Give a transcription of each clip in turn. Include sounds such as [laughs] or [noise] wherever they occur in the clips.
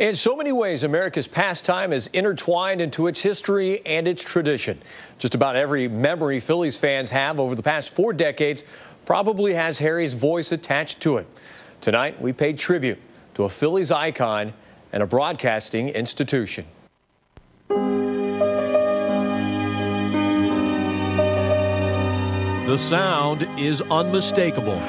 In so many ways, America's pastime is intertwined into its history and its tradition. Just about every memory Phillies fans have over the past four decades probably has Harry's voice attached to it. Tonight, we paid tribute to a Phillies icon and a broadcasting institution. The sound is unmistakable.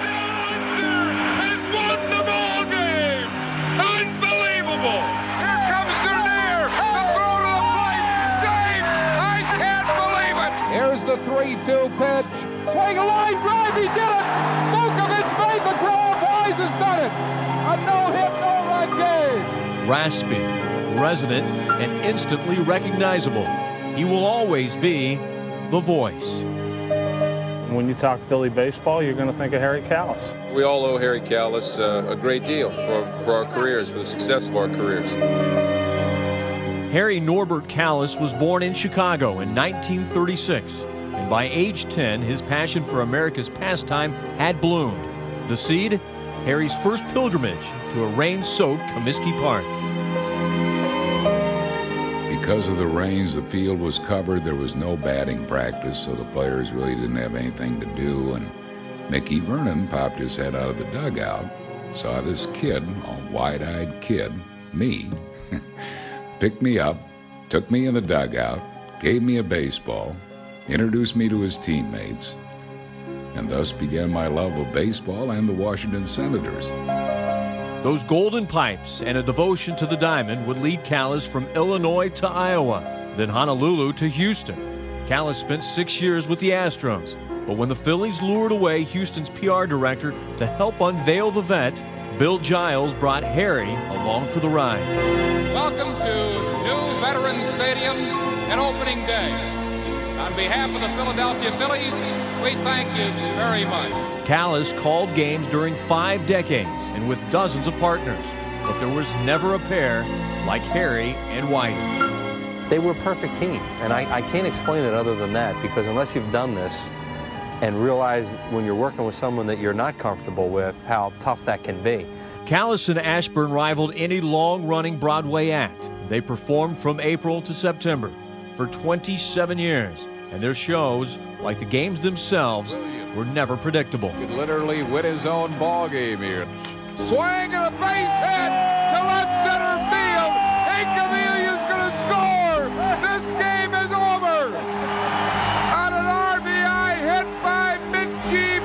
Raspy, resonant, and instantly recognizable. He will always be the voice. When you talk Philly baseball, you're going to think of Harry Kalas. We all owe Harry Kalas uh, a great deal for, for our careers, for the success of our careers. Harry Norbert Kalas was born in Chicago in 1936 and by age 10, his passion for America's pastime had bloomed. The seed? Harry's first pilgrimage to a rain soaked Comiskey Park. Because of the rains, the field was covered. There was no batting practice, so the players really didn't have anything to do. And Mickey Vernon popped his head out of the dugout, saw this kid, a wide eyed kid, me, [laughs] picked me up, took me in the dugout, gave me a baseball, introduced me to his teammates, and thus began my love of baseball and the Washington Senators. Those golden pipes and a devotion to the diamond would lead Kalas from Illinois to Iowa, then Honolulu to Houston. Kalas spent six years with the Astros, but when the Phillies lured away Houston's PR director to help unveil the vet, Bill Giles brought Harry along for the ride. Welcome to New Veterans Stadium and opening day. On behalf of the Philadelphia Phillies, we thank you very much. Kalas called games during five decades and with dozens of partners, but there was never a pair like Harry and Whitey. They were a perfect team, and I, I can't explain it other than that because unless you've done this and realize when you're working with someone that you're not comfortable with, how tough that can be. Kalas and Ashburn rivaled any long-running Broadway act. They performed from April to September for 27 years and their shows, like the games themselves, were never predictable. He Could literally win his own ball game here. Swing and a base hit to left center field. Hank Amelia's going to score. This game is over. On an RBI hit by Minchie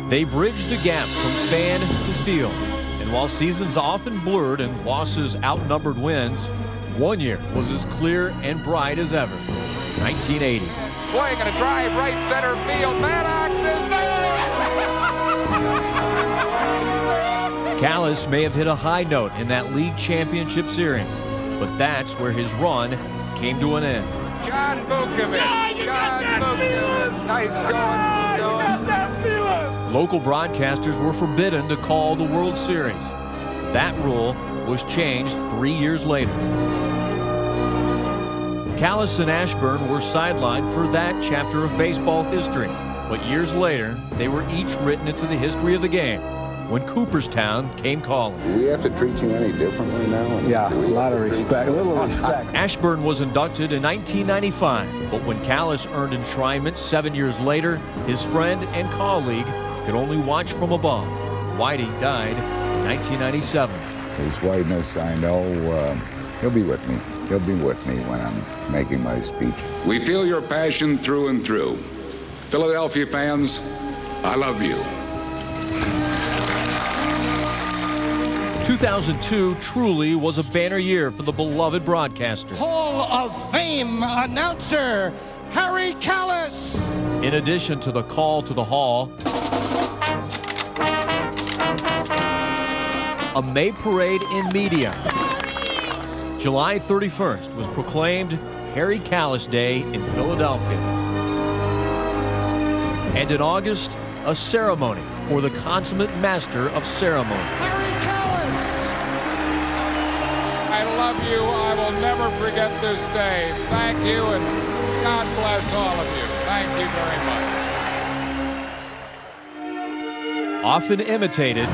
Poo. They bridged the gap from fan to field. And while seasons often blurred and losses outnumbered wins, one year was as clear and bright as ever. 1980. Swing and a drive right center field. Maddox is there! [laughs] Kalas may have hit a high note in that league championship series, but that's where his run came to an end. John Vukovich. John Vukovich. Nice going. Local broadcasters were forbidden to call the World Series. That rule was changed three years later. Kalas and Ashburn were sidelined for that chapter of baseball history, but years later, they were each written into the history of the game when Cooperstown came calling. Do we have to treat you any differently now? Yeah, a lot of respect, a little [laughs] respect. Ashburn was inducted in 1995, but when Kalas earned enshrinement seven years later, his friend and colleague could only watch from above. Whitey died in 1997. His whiteness, I know, uh, he'll be with me. He'll be with me when I'm making my speech. We feel your passion through and through. Philadelphia fans, I love you. 2002 truly was a banner year for the beloved broadcaster. Hall of Fame announcer, Harry Kalas. In addition to the call to the hall, a May parade in media. July 31st was proclaimed Harry Kalas Day in Philadelphia. And in August, a ceremony for the consummate master of ceremonies. Harry Kalas! I love you. I will never forget this day. Thank you, and God bless all of you. Thank you very much. Often imitated.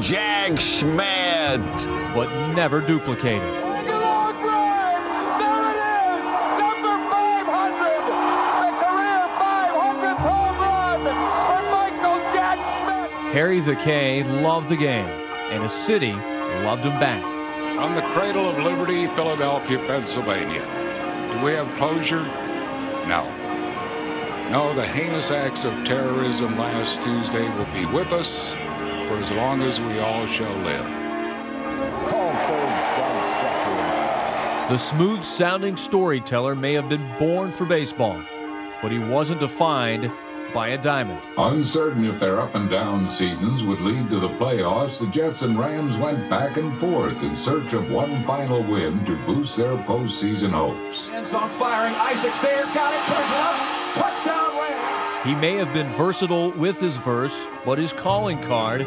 Jack Schmidt. but never duplicated. Harry the K loved the game, and his city loved him back. On the cradle of liberty, Philadelphia, Pennsylvania. Do we have closure? No. No, the heinous acts of terrorism last Tuesday will be with us for as long as we all shall live. The smooth sounding storyteller may have been born for baseball, but he wasn't defined by a diamond. Uncertain if their up and down seasons would lead to the playoffs, the Jets and Rams went back and forth in search of one final win to boost their postseason hopes. Hands on firing. Isaac's there. Got it. Turns it up. Touchdown Rams. He may have been versatile with his verse, but his calling card,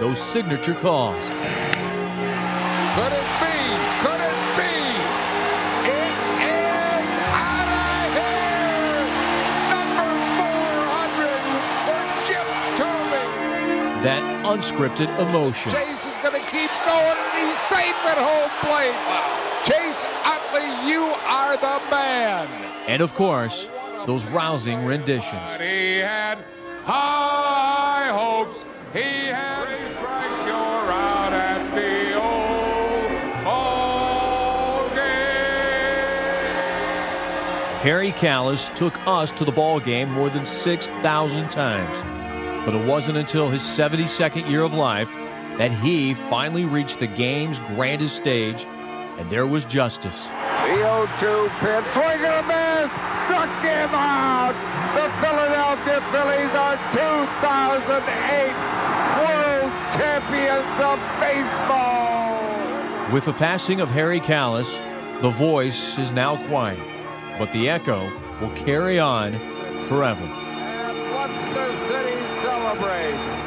those signature calls. Could it be? Could it be? It is out of here! Number 400 for Jim Thome. That unscripted emotion. Chase is going to keep going, and he's safe at home plate. Chase Utley, you are the man. And of course, those rousing renditions. He had high hopes. He had strikes. You're out at the old ball game. Harry Kalas took us to the ball game more than 6,000 times. But it wasn't until his 72nd year of life that he finally reached the game's grandest stage, and there was justice. The 0-2 pitch, swing and a miss, struck him out. The Philadelphia Phillies are 2008 World Champions of Baseball. With the passing of Harry Kalas, the voice is now quiet, but the echo will carry on forever. And the city celebrate.